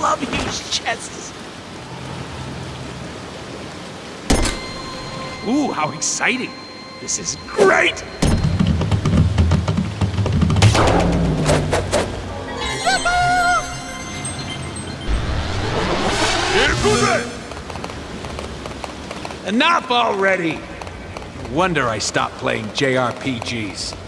love huge chests. Ooh, how exciting. This is great! Enough already! Wonder I stopped playing JRPGs.